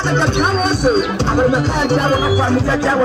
agaragaza bya bose abanyaka yabo n'akwamiza yabo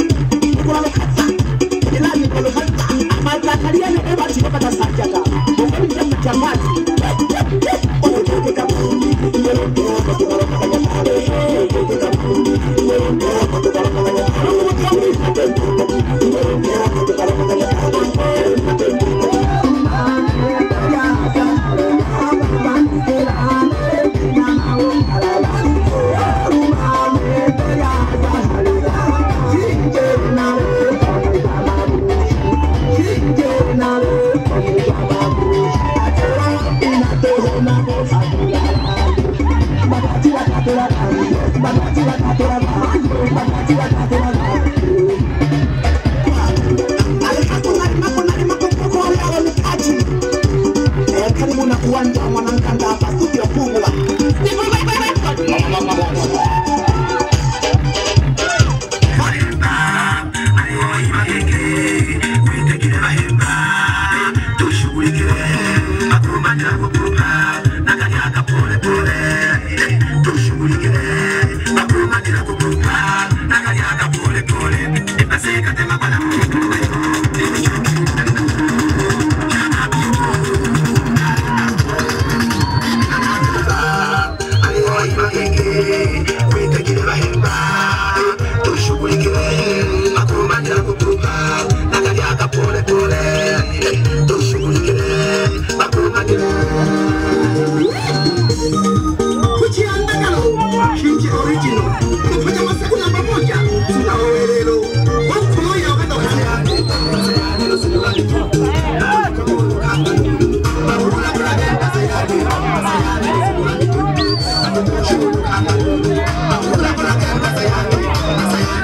chapati. Bye.